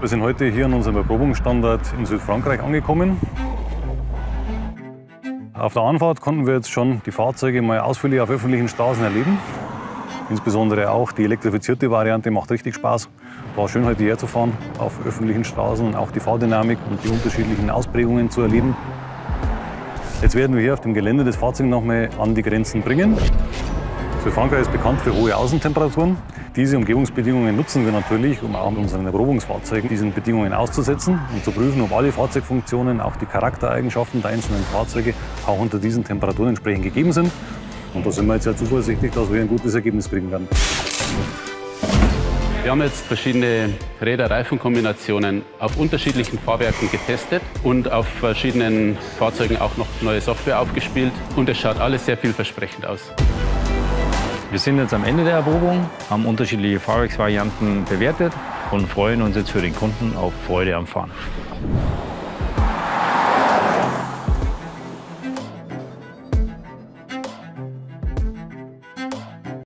Wir sind heute hier an unserem Erprobungsstandort in Südfrankreich angekommen. Auf der Anfahrt konnten wir jetzt schon die Fahrzeuge mal ausführlich auf öffentlichen Straßen erleben. Insbesondere auch die elektrifizierte Variante macht richtig Spaß. War schön, heute hierher zu fahren auf öffentlichen Straßen und auch die Fahrdynamik und die unterschiedlichen Ausprägungen zu erleben. Jetzt werden wir hier auf dem Gelände das Fahrzeug noch mal an die Grenzen bringen. Südfrankreich ist bekannt für hohe Außentemperaturen. Diese Umgebungsbedingungen nutzen wir natürlich, um auch mit unseren Erprobungsfahrzeugen diesen Bedingungen auszusetzen und zu prüfen, ob alle Fahrzeugfunktionen, auch die Charaktereigenschaften der einzelnen Fahrzeuge auch unter diesen Temperaturen entsprechend gegeben sind. Und da sind wir jetzt sehr zuversichtlich, dass wir ein gutes Ergebnis bringen werden. Wir haben jetzt verschiedene Räder-Reifenkombinationen auf unterschiedlichen Fahrwerken getestet und auf verschiedenen Fahrzeugen auch noch neue Software aufgespielt. Und es schaut alles sehr vielversprechend aus. Wir sind jetzt am Ende der Erprobung, haben unterschiedliche Fahrwerksvarianten bewertet und freuen uns jetzt für den Kunden auf Freude am Fahren.